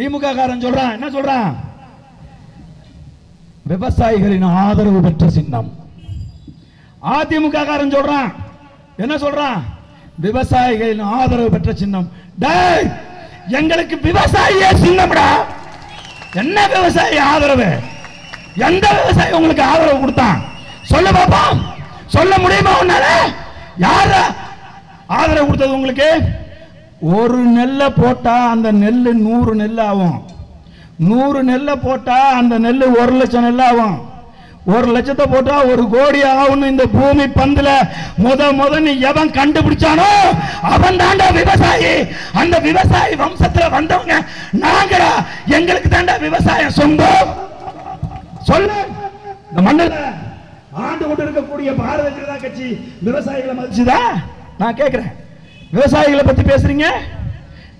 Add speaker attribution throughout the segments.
Speaker 1: திமுக காரன் சொல்றான் என்ன சொல்றான்? விவசாயிகளின் ஆதரவு பெற்ற சின்னம். அதிமுக காரன் சொல்றான் என்ன சொல்றான்? விவசாயிகளின் ஆதரவு பெற்ற சின்னம். எங்களுக்கு விவசாயியே சின்னம்டா. என்ன விவசாயி ஆதரவு? எந்த விவசாயி உங்களுக்கு ஆதரவு கொடுத்தான்? சொல்ல பாப்பா சொல்ல முடியுமா உன்னால? யார ஆதரவு கொடுத்தது உங்களுக்கு? ஒரு நெல்லை போட்டால் அந்த நெல் நூறு நெல் ஆகும் நூறு நெல்லை போட்டால் அந்த நெல் ஒரு லட்சம் நெல் ஆகும் ஒரு லட்சத்தை போட்டால் ஒரு கோடி ஆகும்னு இந்த பூமி பந்தில் முத முத நீ எவன் கண்டுபிடிச்சானோ அவன் தாண்டா விவசாயி. அந்த விவசாயி வம்சத்தில் வந்தவங்க நாங்களா எங்களுக்கு தாண்டா விவசாயம் சொந்தம். சொல்லு. இந்த மண்ணில் ஆண்டு கொண்டு இருக்கக்கூடிய பாரத ஜனதா கட்சி விவசாயிகளை மதிச்சுதா? நான் கேட்குறேன் விவசாயிகளை பத்தி பேசுறீங்க?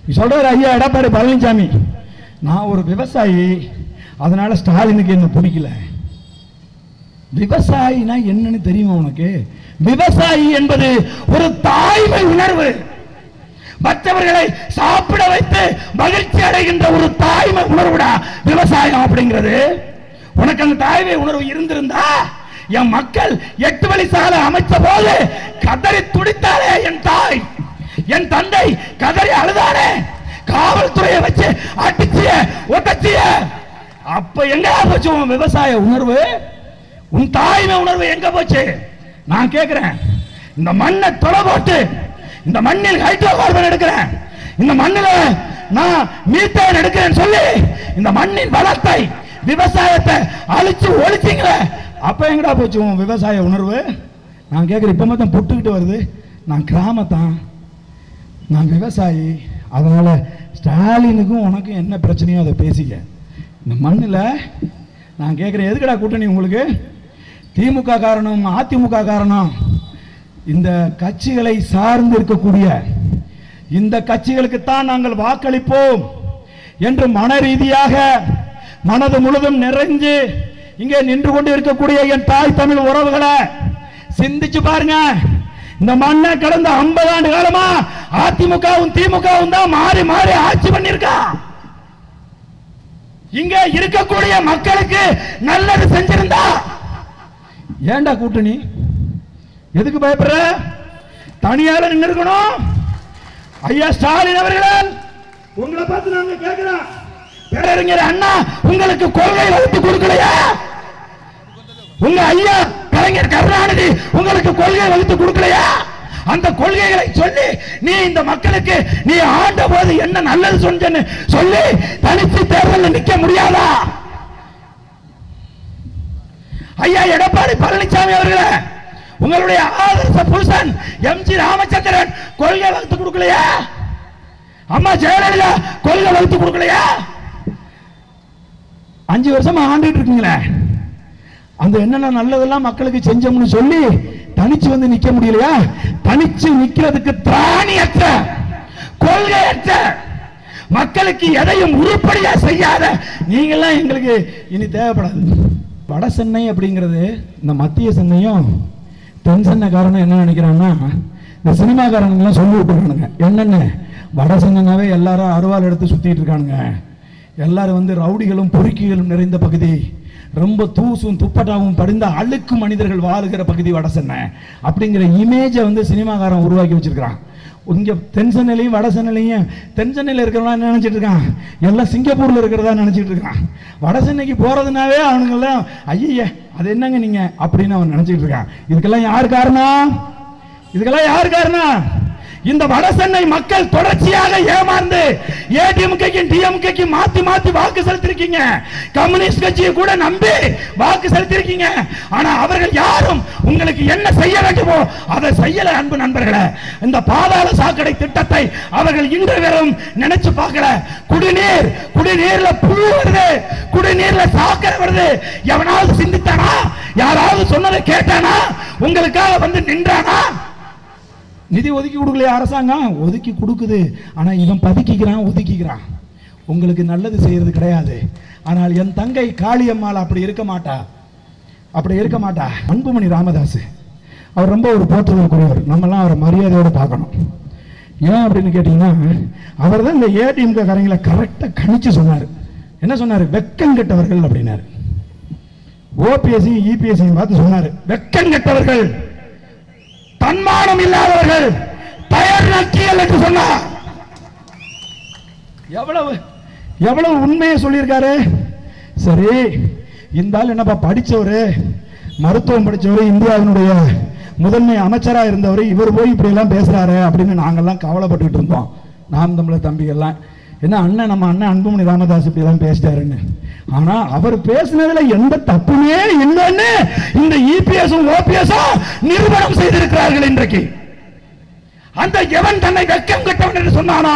Speaker 1: நீ சொல்றாரு ஐயா எடப்பாடி பழனிசாமி. நான் ஒரு விவசாயி அதனால ஸ்டாலினுக்கு என்ன பிடிக்கல? விவசாயினா என்னன்னு தெரியுமா உனக்கு? விவசாயி என்பது ஒரு தாய்மை உணர்வு. மற்றவர்களை சாப்பிட வைத்து மகிழ்ச்சி அடைகின்ற ஒரு தாய்மை உணர்வுடா விவசாயம் அப்படிங்கிறது. உனக்கு அந்த தாய்மை உணர்வு இருந்திருந்தா என் மக்கள் எட்டு வழி சாலை அமைச்ச போது கதறி துடித்தாலே என் தாய். என் தந்தை கதறி அழுதானே. காவல்துறையை வச்சு அடிச்சிய ஒட்டச்சிய அப்ப எங்க போச்சு உன் விவசாய உணர்வு? உன் தாய்மை உணர்வு எங்க போச்சு? நான் கேட்கிறேன் இந்த மண்ணை தொலை போட்டு இந்த மண்ணில் ஹைட்ரோ கார்பன் எடுக்கிறேன். இந்த மண்ணில் நான் மீத்தேன் எடுக்கிறேன் சொல்லி இந்த மண்ணின் வளத்தை விவசாயத்தை அழிச்சு ஒழிச்சிங்களே. அப்ப எங்கடா போச்சு உன் விவசாய உணர்வு? நான் கேட்கிறேன் இப்ப மட்டும் புட்டுக்கிட்டு வருது. நான் கிராமத்தான். நான் விவசாயி அதனால் ஸ்டாலினுக்கும் உனக்கும் என்ன பிரச்சனையோ அதை பேசிக்க. இந்த மண்ணில் நான் கேட்குறேன் எதுக்குடா கூட்டணி உங்களுக்கு? திமுக காரணம் அதிமுக காரணம். இந்த கட்சிகளை சார்ந்து இருக்கக்கூடிய இந்த கட்சிகளுக்கு தான் நாங்கள் வாக்களிப்போம் என்று மன ரீதியாக மனது முழுதும் நிறைஞ்சு இங்கே நின்று கொண்டு இருக்கக்கூடிய என் தாய் தமிழ் உறவுகளை சிந்திச்சு பாருங்க. இந்த மண்ணை கடந்த 50 ஆண்டு காலமா அதிமுகவும் திமுகவும் தான் மாறி மாறி ஆட்சி பண்ணிருக்கான் இங்க இருக்கக்கூடிய மக்களுக்கு நல்லது செஞ்சிருந்தா? ஏன்டா கூட்டணி? எதுக்கு பயப்படுற? தனியால நின்று இருக்கணும். ஐயா ஸ்டாலின் அவர்கள் உங்களை பார்த்து நாங்க கேட்கிறோம் பேரறிஞர் அண்ணா உங்களுக்கு கொள்கை வகுத்து கொடுக்கலையா? உங்க ஐயா கலைஞர் கருணாநிதி உங்களுக்கு கொள்கை வகுத்து கொடுக்கலையா? அந்த கொள்கைகளை சொல்லி நீ இந்த மக்களுக்கு நீ ஆண்ட போது என்ன நல்லது சொன்னு சொல்லி தனித்து தேர்தலில் நிக்க முடியாதா? ஐயா எடப்பாடி பழனிசாமி அவர்களே உங்களுடைய ஆதர்ச புருஷன் எம்ஜி ராமச்சந்திரன் கொள்கை வகுத்து கொடுக்கலையா? அம்மா ஜெயலலிதா கொள்கை வகுத்து கொடுக்கலையா? அஞ்சு வருஷமா ஆண்டுட்டு இருக்கீங்களே. அந்த என்னென்ன நல்லதெல்லாம் மக்களுக்கு செஞ்சோம்னு சொல்லி தனிச்சு வந்து நிக்க முடியலையா? தனிச்சு நிக்கிறதுக்கு திராணியற்ற கொள்கையற்ற மக்களுக்கு எதையும் உருப்படியா செய்யாத நீங்கெல்லாம் எங்களுக்கு இனி தேவைப்படாது. வட சென்னை அப்படிங்கிறது இந்த மத்திய சென்னையும் தென் சென்னைக்காரனும் என்ன நினைக்கிறான்னா இந்த சினிமாக்காரனுங்கெல்லாம் சொல்லி விட்டுருக்கானுங்க என்னென்ன? வட சென்னைனாவே எல்லாரும் அருவாள் எடுத்து சுத்திட்டு இருக்கானுங்க. எல்லாரும் வந்து ரவுடிகளும் பொறுக்கிகளும் நிறைந்த பகுதி. ரொம்ப தூசும் துப்பட்டாவும் படிந்த அழுக்கு மனிதர்கள் வாழுகிற பகுதி வட சென்னை. அப்படிங்கிற இமேஜை வந்து சினிமாக்காரன் உருவாக்கி வச்சிருக்கிறான். இங்கே தென் சென்னையிலையும் வட சென்னையிலையும் தென் சென்னையில் இருக்கிறவனா என்ன நினைச்சிட்டு இருக்கான்? எல்லாம் சிங்கப்பூரில் இருக்கிறதா நினச்சிட்டு இருக்கான். வட சென்னைக்கு போகிறதுனாவே அவனுங்கெல்லாம் ஐய அது என்னங்க நீங்கள் அப்படின்னு அவன் நினச்சிட்டு இருக்கான். இதுக்கெல்லாம் யார் காரணம்? இதுக்கெல்லாம் யார் காரணம்? இந்த வட சென்னை மக்கள் தொடர்ச்சியாக ஏமாந்து ஏடிஎம்கேக்கும் டிஎம்கேக்கும் மாத்தி மாத்தி வாக்கு செலுத்திருக்கீங்க. கம்யூனிஸ்ட் கட்சியை கூட நம்பி வாக்கு செலுத்திருக்கீங்க. ஆனா அவர்கள் யாரும் உங்களுக்கு என்ன செய்ய வேண்டுமோ அதை செய்யல அன்பு நண்பர்களே. இந்த பாதாள சாக்கடை திட்டத்தை அவர்கள் இன்று வெறும் நினைச்சு பார்க்கல. குடிநீர் குடிநீர்ல புழு வருது குடிநீர்ல சாக்கடை வருது. எவனாவது சிந்தித்தானா? யாராவது சொன்னதை கேட்டானா? உங்களுக்காக வந்து நின்றானா? நிதி ஒதுக்கி கொடுக்கலையா அரசாங்கம்? ஒதுக்கி கொடுக்குது. ஆனால் இவன் பதுக்கிக்கிறான் ஒதுக்கிக்கிறான். உங்களுக்கு நல்லது செய்யறது கிடையாது. ஆனால் என் தங்கை காளியம்மாள் அப்படி இருக்க மாட்டா. அப்படி இருக்க மாட்டா. அன்புமணி ராமதாஸ் அவர் ரொம்ப ஒரு போற்றுதலுக்குரியவர் நம்மலாம் அவரை மரியாதையோடு பார்க்கணும். ஏன் அப்படின்னு கேட்டிங்கன்னா அவர் தான் இந்த ஏடிஎம்கே காரங்களை கரெக்டாக கணிச்சு சொன்னார். என்ன சொன்னார்? வெக்கம் கெட்டவர்கள் அப்படின்னாரு. ஓபிஎஸ்சி இபிஎஸ்சியும் பார்த்து சொன்னார். வெக்கம் கெட்டவர்கள். தன்மானம் இல்லாதவர்கள் பெயர் நக்கியல் என்று சொன்னார் எவ்வளவு எவ்வளவு உண்மையை சொல்லியிருக்காரு? சரி இந்த ஆள் என்னப்பா படிச்சவரு? மருத்துவம் படிச்சவரு இந்தியாவினுடைய முதன்மை அமைச்சரா இருந்தவர் இவர் போய் இப்படி எல்லாம் பேசுறாரு அப்படின்னு நாங்கெல்லாம் கவலைப்பட்டுக்கிட்டு இருந்தோம். நாம் தமிழர் தம்பிகள்லாம். என்ன அண்ணன் நம்ம அண்ணன் அன்புமணி ராமதாஸ் இப்படி தான் பேசிட்டாருன்னு. ஆனா அவர் பேசினதுல எந்த தப்புமே இல்லைன்னு இந்த இபிஎஸும் ஓபிஎஸும் நிரூபணம் செய்திருக்கிறார்கள் இன்றைக்கு. அந்த எவன் தன்னை வெக்கம் கட்டவன் என்று சொன்னானோ?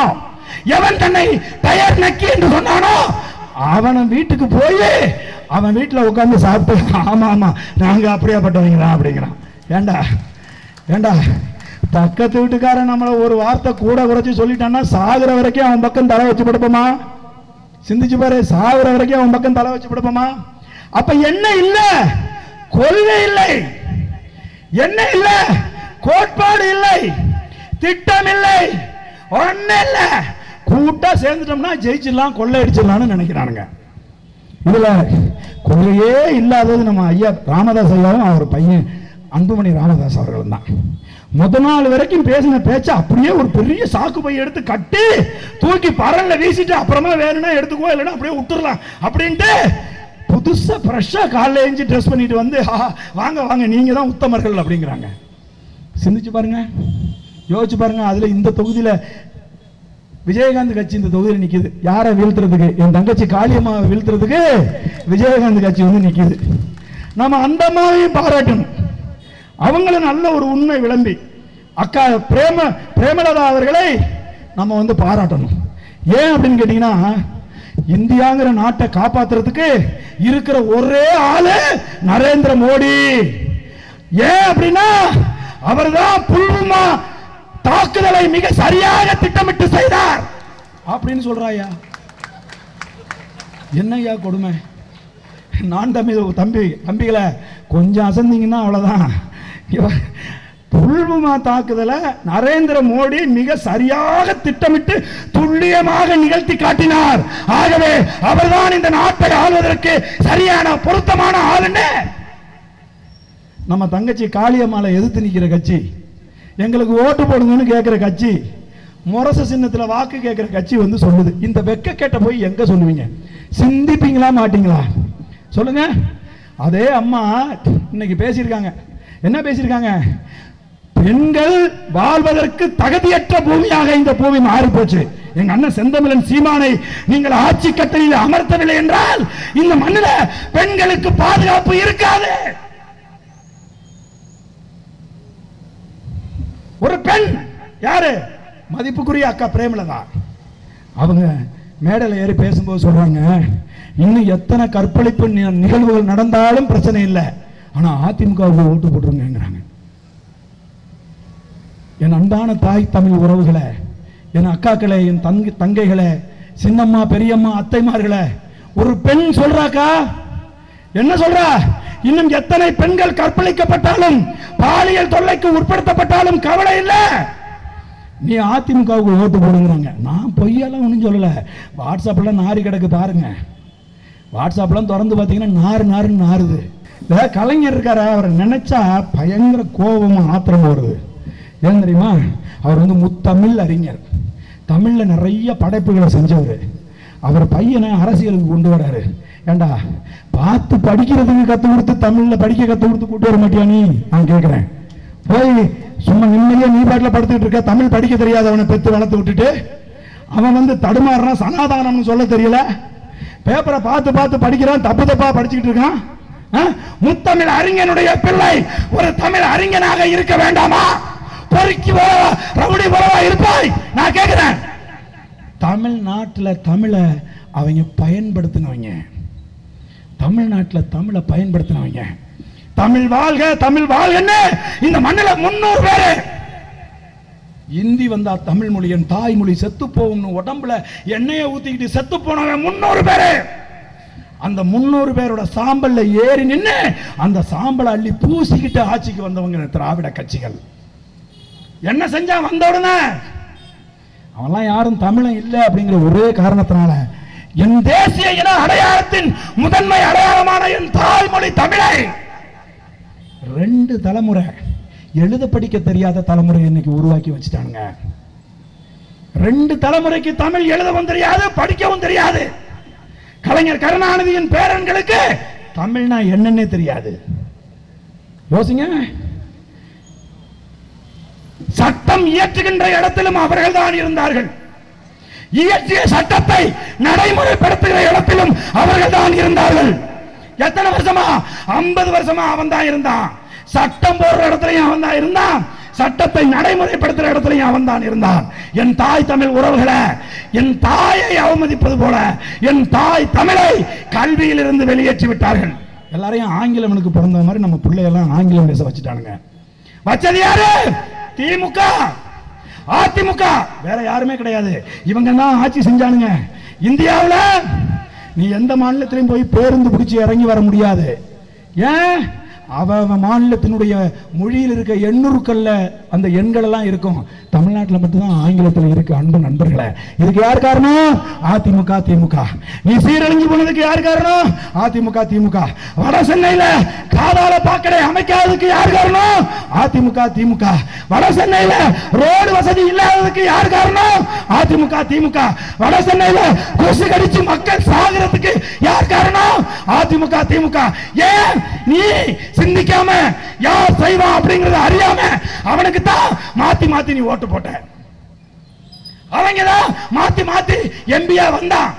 Speaker 1: எவன் தன்னை பெயர் நக்கி என்று சொன்னானோ? அவன் வீட்டுக்கு போய் அவன் வீட்டில் உட்காந்து சாப்பிட்டு ஆமா ஆமா நாங்க அப்படியாப்பட்டவங்க அப்படிங்கிறான். ஏண்டா ஏண்டா? பக்கத்து வீட்டுக்காரன் நம்மளை ஒரு வார்த்தை கூட குறைச்சி சொல்லிட்டான்னா சாகுற வரைக்கும் அவன் பக்கம் தலை வச்சு படுப்போமா? சிந்திச்சு பாரு சாகுற வரைக்கும் அவன் பக்கம் தலை வச்சு படுப்போமா? அப்ப என்ன இல்ல? கொள்கை இல்லை. என்ன இல்ல? கோட்பாடு இல்லை. திட்டம் இல்லை. ஒண்ணு இல்ல. கூட்டா சேர்ந்துட்டோம்னா ஜெயிச்சிடலாம் கொள்ளையடிச்சிடலாம்னு நினைக்கிறானுங்க. இதுல கொள்கையே இல்லாதது நம்ம ஐயா ராமதாஸ் ஐயாவும் அவர் பையன். அன்புமணி ராமதாஸ் அவர்கள் தான். முத நாள் வரைக்கும் பேசின பேச்ச அப்படியே ஒரு பெரிய சாக்கு போய் எடுத்து கட்டி தூக்கி பரல்ல வீசிட்டு அப்புறமா வேணும்னா எடுத்துக்கோ இல்லைன்னா அப்படியே விட்டுறலாம் அப்படின்ட்டு புதுசா ஃப்ரெஷ்ஷா காலைல எழுந்து ட்ரெஸ் பண்ணிட்டு வந்து வாங்க வாங்க நீங்க தான் உத்தமர்கள் அப்படிங்கிறாங்க. சிந்திச்சு பாருங்க. யோசிச்சு பாருங்க அதுல இந்த தொகுதியில விஜயகாந்த் கட்சி இந்த தொகுதியில் நிற்கிது யாரை வீழ்த்துறதுக்கு? என் தங்கச்சி காளியம்மாவை வீழ்த்துறதுக்கு விஜயகாந்த் கட்சி வந்து நிற்கிது நம்ம அந்த மாதிரி பாராட்டணும். அவங்களும் நல்ல ஒரு உண்மை விளம்பி. அக்கா பிரேம பிரேமலதா அவர்களை நம்ம வந்து பாராட்டணும். ஏன் அப்படின்னு கேட்டீங்கன்னா இந்தியாங்கிற நாட்டை காப்பாத்துறதுக்கு இருக்கிற ஒரே ஆளு நரேந்திர மோடி. ஏன் அப்படின்னா அவர்தான் புல்வமா தாக்குதலை மிக சரியாக திட்டமிட்டு செய்தார். அப்படின்னு சொல்றாயா? என்னய்யா கொடுமை? நான் தம்பி தம்பி தம்பிகளை கொஞ்சம் அசந்திங்கன்னா அவ்வளவுதான். புல்வமா தாக்குதலை நரேந்திர மோடி மிக சரியாக திட்டமிட்டு துல்லியமாக நிகழ்த்தி காட்டினார். ஆகவே அவர்தான் இந்த நாட்டை ஆள்வதற்கு சரியான பொருத்தமான ஆளுன்னு நம்ம தங்கச்சி காளியம்மாவை எதிர்த்து நிற்கிற கட்சி. எங்களுக்கு ஓட்டு போடுங்கன்னு கேட்கிற கட்சி. முரச சின்னத்துல வாக்கு கேட்கிற கட்சி வந்து சொல்லுது. இந்த வெக்க கேட்ட போய் எங்க சொல்லுவீங்க? சிந்திப்பீங்களா மாட்டீங்களா? சொல்லுங்க. அதே அம்மா இன்னைக்கு பேசியிருக்காங்க. என்ன பேசியிருக்காங்க? பெண்கள் வாழ்வதற்கு தகுதியற்ற பூமியாக இந்த பூமி மாறி போச்சு எங்க அண்ணன் செந்தமிழன் சீமானை நீங்கள் ஆட்சி கட்டளையில் அமர்த்தவில்லை என்றால் இந்த மண்ணில பெண்களுக்கு பாதுகாப்பு இருக்காது. ஒரு பெண் யாரு? மதிப்புக்குரிய அக்கா பிரேமலதா. அவங்க மேடையில் ஏறி பேசும்போது சொல்றாங்க இன்னும் எத்தனை கற்பழிப்பு நிகழ்வுகள் நடந்தாலும் பிரச்சனை இல்லை. ஆனால் அதிமுகவுக்கு ஓட்டு போட்டுருங்கிறாங்க என் அன்பான தாய் தமிழ் உறவுகளை என் அக்காக்களே என் தங்கை தங்கைகளே சின்னம்மா பெரியம்மா அத்தைமார்களே ஒரு பெண் சொல்றாக்கா? என்ன சொல்றா? இன்னும் எத்தனை பெண்கள் கற்பழிக்கப்பட்டாலும் பாலியல் தொல்லைக்கு உட்படுத்தப்பட்டாலும் கவலை இல்லை. நீ அதிமுகவுக்கு ஓட்டு போடுங்கிறாங்க. நான் பொய்யெல்லாம் ஒன்றும் சொல்லலை. வாட்ஸ்அப்பில் நாரி கிடக்கு பாருங்க. வாட்ஸ்அப்லாம் திறந்து பார்த்தீங்கன்னா நாறு நாறுன்னு நாறுது. இந்த கலைஞர் இருக்கார? அவரை நினைச்சா பயங்கர கோபமும் ஆத்திரம் வருது. ஏன் தெரியுமா? அவர் வந்து முத்தமிழ் அறிஞர். தமிழ்ல நிறைய படைப்புகளை செஞ்சவர். அவர் பையனை அரசியலுக்கு கொண்டு வராரு. ஏண்டா பார்த்து படிக்கிறதுக்கு கற்றுக் கொடுத்து தமிழ்ல படிக்க கற்றுக் கொடுத்து கூட்டு வர மாட்டியா நீ? நான் கேட்குறேன் போய் சும்மா நிம்மதியாக நீ பாட்டில் படுத்துக்கிட்டு இருக்க. தமிழ் படிக்க தெரியாதவனை பெற்று வளர்த்து விட்டுட்டு அவன் வந்து தடுமாறுறான். சனாதானம்னு சொல்ல தெரியல. பேப்பரை பார்த்து பார்த்து படிக்கிறான். தப்பு தப்பா படிச்சுக்கிட்டு இருக்கான். முத்தமிழ் அறிஞனுடைய பிள்ளை ஒரு தமிழ் அறிஞனாக இருக்க வேண்டாமா? பொறுக்கி போலவா ரவுடி போலவா இருப்பாய்? நான் கேட்கிறேன் தமிழ்நாட்டுல தமிழை அவங்க பயன்படுத்தினவங்க. தமிழ்நாட்டுல தமிழை பயன்படுத்தினவங்க. தமிழ் வாழ்க தமிழ் வாழ்கன்னு இந்த மண்ணுல முன்னூறு பேரு. இந்தி வந்தா தமிழ் மொழி என் தாய்மொழி செத்து போகும்னு உடம்புல எண்ணெயை ஊத்திக்கிட்டு செத்து போனவன் முன்னூறு பேரு. அந்த முன்னூறு பேரோட சாம்பல்ல ஏறி நின்னு அந்த சாம்பலை அள்ளி பூசிக்கிட்டு ஆட்சிக்கு வந்தவங்க திராவிட கட்சிகள். என்ன செஞ்சா வந்த உடனே? அவன்லாம் யாரும் தமிழன் இல்லை அப்படிங்கிற ஒரே காரணத்தினால என் தேசிய இன அடையாளத்தின் முதன்மை அடையாளமான என் தாய்மொழி தமிழை ரெண்டு தலைமுறை எழுத படிக்க தெரியாத தலைமுறை இன்னைக்கு உருவாக்கி வச்சுட்டானுங்க. ரெண்டு தலைமுறைக்கு தமிழ் எழுதவும் தெரியாது படிக்கவும் தெரியாது. கலைஞர் கருணாநிதியின் பேரன்களுக்கு தமிழ்னா என்னன்னே தெரியாது. யோசிங்க. சட்டம் இயற்றுகின்ற இடத்திலும் அவர்கள் தான் இருந்தார்கள். இயற்றிய சட்டத்தை நடைமுறைப்படுத்துகிற இடத்திலும் அவர்கள் தான் இருந்தார்கள். எத்தனை வருஷமா? ஐம்பது வருஷமா அவன் தான் இருந்தான். சட்டம் போடுற இடத்துலயும் அவன் தான் இருந்தான். சட்டத்தை நடைமுறைப்படுத்துற இடத்துலையும் அவன் தான் இருந்தான். என் தாய் தமிழ் உறவுகளை என் தாயை அவமதிப்பது போல என் தாய் தமிழை கல்வியில் இருந்து வெளியேற்றி விட்டார்கள். எல்லாரையும் ஆங்கிலமனுக்கு பிறந்த மாதிரி நம்ம பிள்ளையெல்லாம் ஆங்கிலம் பேச வச்சுட்டானுங்க. வச்சது யாரு? திமுக. அதிமுக. வேற யாருமே கிடையாது. இவங்க தான் ஆட்சி செஞ்சானுங்க. இந்தியாவில் நீ எந்த மாநிலத்திலையும் போய் பேருந்து பிடிச்சி இறங்கி வர முடியாது. ஏன்? அவ மாநிலத்தினுடைய மொழியில் இருக்க எண்ணூறுக்கல்ல அந்த எண்கள் எல்லாம் இருக்கும். தமிழ்நாட்டில் மட்டும்தான் ஆங்கிலத்தில் இருக்கு அன்பு நண்பர்களே. இதுக்கு யார் காரணம்? அதிமுக திமுக. நீ சீரழிஞ்சு போனதுக்கு யார் காரணம்? அதிமுக திமுக. வட சென்னையில காதால பாக்கடை அமைக்காததுக்கு யார் காரணம்? அதிமுக திமுக. வட சென்னையில ரோடு வசதி இல்லாததுக்கு யார் காரணம்? அதிமுக திமுக. வட சென்னையில கொசு கடிச்சு மக்கள் சாகிறதுக்கு யார் காரணம்? அதிமுக திமுக. ஏன் நீ சிந்திக்காம யார் செய்வான் அப்படிங்கறத அறியாம அவனுக்கு தான் மாத்தி மாத்தி நீ ஓட்டு போட்ட. அவங்க தான் மாத்தி மாத்தி எம்பியா வந்தான்.